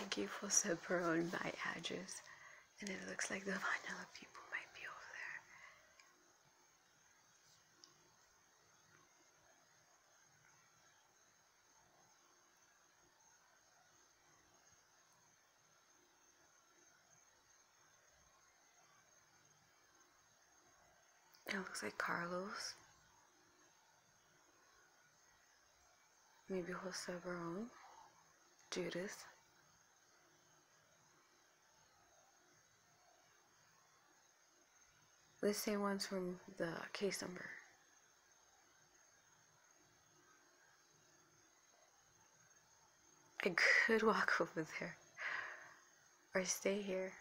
Jackie for Peron my address, and it looks like the vanilla people might be over there. It looks like Carlos. Maybe Jose Barone. Judith. The say ones from the case number. I could walk over there or stay here.